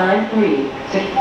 936.